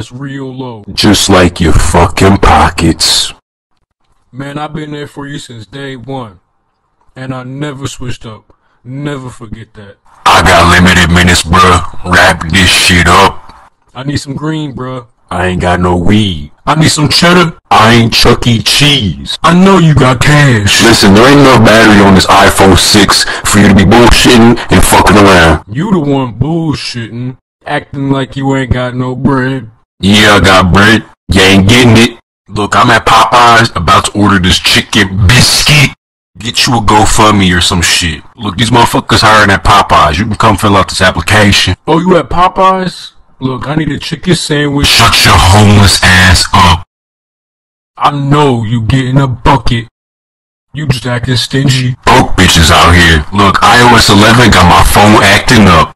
That's real low. Just like your fucking pockets. Man, I've been there for you since day one. And I never switched up. Never forget that. I got limited minutes, bruh. Wrap this shit up. I need some green, bruh. I ain't got no weed. I need some cheddar. I ain't Chuck E. Cheese. I know you got cash. Listen, there ain't no battery on this iPhone 6 for you to be bullshitting and fucking around. You the one bullshitting, acting like you ain't got no bread. Yeah, I got bread. You ain't getting it. Look, I'm at Popeyes about to order this chicken biscuit. Get you a GoFundMe or some shit. Look, these motherfuckers hiring at Popeyes. You can come fill out this application. Oh, you at Popeyes? Look, I need a chicken sandwich. Shut your homeless ass up. I know you getting a bucket. You just acting stingy. Broke bitches out here. Look, iOS 11 got my phone acting up.